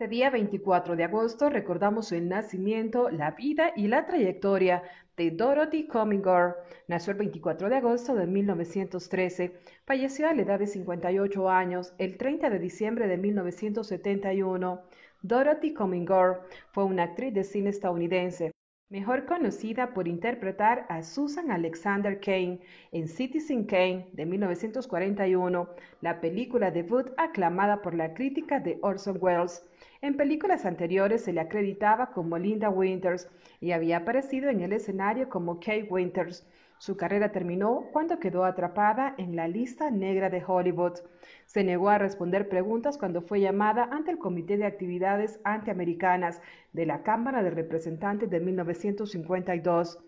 Este día 24 de agosto recordamos el nacimiento, la vida y la trayectoria de Dorothy Comingore. Nació el 24 de agosto de 1913, falleció a la edad de 58 años el 30 de diciembre de 1971. Dorothy Comingore fue una actriz de cine estadounidense, mejor conocida por interpretar a Susan Alexander Kane en Citizen Kane de 1941, la película debut aclamada por la crítica de Orson Welles. En películas anteriores se le acreditaba como Linda Winters y había aparecido en el escenario como Kate Winters. Su carrera terminó cuando quedó atrapada en la lista negra de Hollywood. Se negó a responder preguntas cuando fue llamada ante el Comité de Actividades Antiamericanas de la Cámara de Representantes de 1952.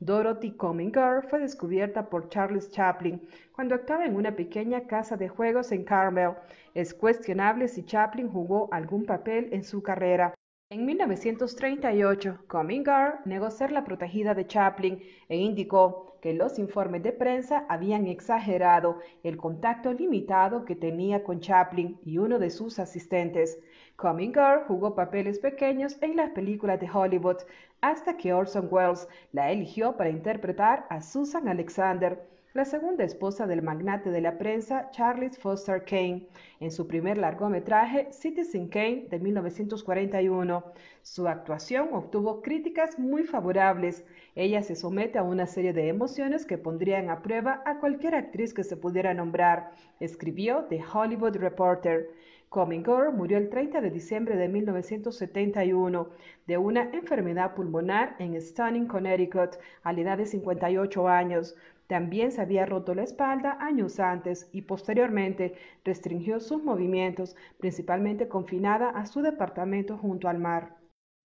Dorothy Coming Girl fue descubierta por Charles Chaplin cuando actuaba en una pequeña casa de juegos en Carmel. Es cuestionable si Chaplin jugó algún papel en su carrera. En 1938, Comingar negó ser la protegida de Chaplin e indicó que los informes de prensa habían exagerado el contacto limitado que tenía con Chaplin y uno de sus asistentes. Comingar jugó papeles pequeños en las películas de Hollywood hasta que Orson Welles la eligió para interpretar a Susan Alexander la segunda esposa del magnate de la prensa Charles Foster Kane, en su primer largometraje Citizen Kane de 1941. Su actuación obtuvo críticas muy favorables. Ella se somete a una serie de emociones que pondrían a prueba a cualquier actriz que se pudiera nombrar, escribió The Hollywood Reporter. Comingore murió el 30 de diciembre de 1971 de una enfermedad pulmonar en Stunning, Connecticut, a la edad de 58 años. También se había roto la espalda años antes y posteriormente restringió sus movimientos, principalmente confinada a su departamento junto al mar.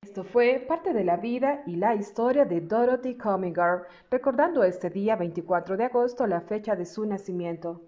Esto fue parte de la vida y la historia de Dorothy Comingore, recordando este día 24 de agosto la fecha de su nacimiento.